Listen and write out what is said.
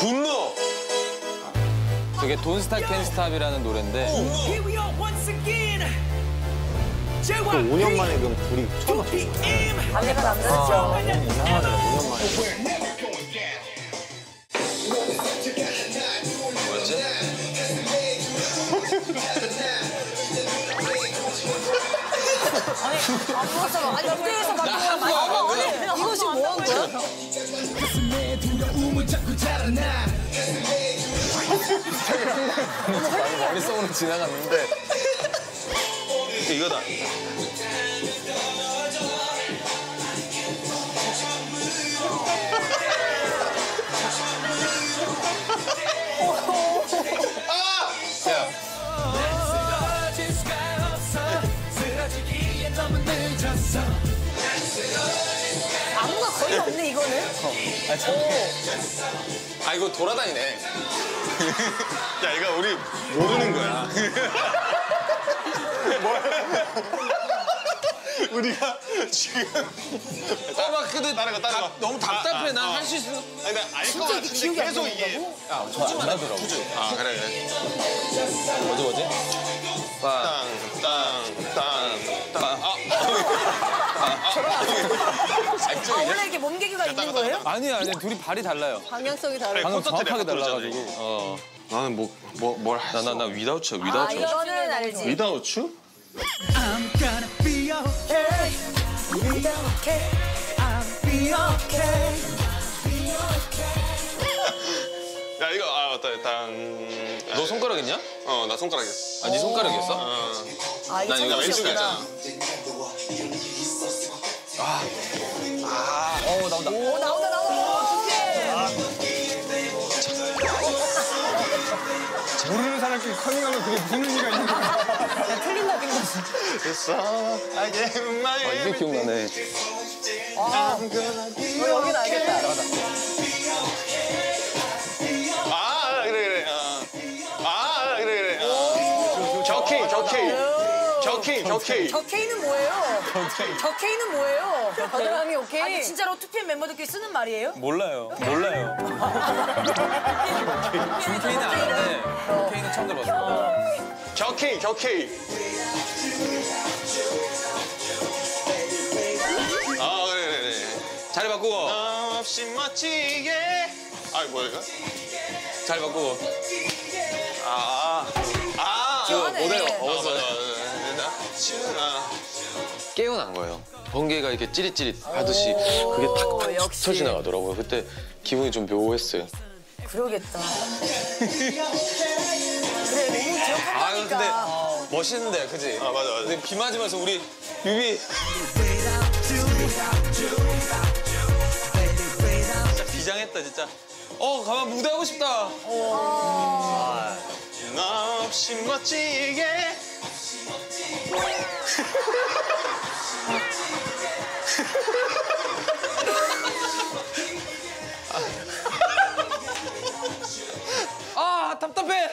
분노. 그게 돈스타 캔스탑이라는 노래인데. JYP 5년 만에 그럼 둘이 처음 맞췄어. 2PM. 관계가 남다르죠. 뭐였지? 아니 무대에서 맞는 거 아니 아니 이거 지금 뭐한 거야? 머릿속으로 지나갔는데. 이거다. 안 아 이거 돌아다니네. 야 이거 우리 모르는 거야. 우리가 지금 어 막 근데 다른 거 다른 거 너무 답답해 아, 아, 난 어. 할수 있어 아니 나알것 진짜 이게 같은데 기억이 안 계속 이게 난다고? 야저안 하더라고 아 그래 그래 뭐지 뭐지? 빠 땅땅땅땅 아 아 원래 이렇게 몸개기가 있는 거예요? 아니야 아니야 둘이 발이 달라요 방향성이 다르고. 콘서트 정확하게 달라가지고. 어. 나는 뭐 뭐뭘 나 나나 위다우츠야 아 위다우츠 이거는 알지. 위다우츠? I'm gonna be okay. okay. I'll be okay. 야 이거 아 맞다 땅. 너 손가락 있냐? 어나 손가락 있어. 아네 손가락이었어? 어. 아 이거 난 처음이었구나. 있잖아. 어 나온다 오 나온다 나온다. 모르는 사람끼리 커밍하면 그게 무슨 의미가 있는 거야? 틀린 답인 거지. 됐어. 아 이게 기억나네 어, 여긴 알겠다. 아 그래 그래. 어. 아 그래 그래. 어. 저키 저키 저키 저키. 저 K는 뭐예요? 저 K는 뭐예요? 겨드랑이 오케이. 아니 진짜로 2PM 멤버들끼리 쓰는 말이에요? 몰라요 몰라요 준케이는 아는데 K는 처음 들어봤어 저키 저키. 아 그래 그래 그래. 자리 바꾸고 없이 멋지게. 아 뭐야 이거? 자리 바꾸고 아. 아. 기억하네. 모델 어, 어, 맞아. 나 아. 깨어난 거예요 번개가 이렇게 찌릿찌릿 하듯이 그게 탁탁 역시. 스쳐 지나가더라고요 그때 기분이 좀 묘했어요 그러겠다. 그래 너무 아 근데. 멋있는데 그지? 아 맞아 맞아. 근데 비 맞으면서 우리 뮤비 진짜 비장했다 진짜 어 가만 무대 하고 싶다 너 없이 멋지게. 아, 답답해.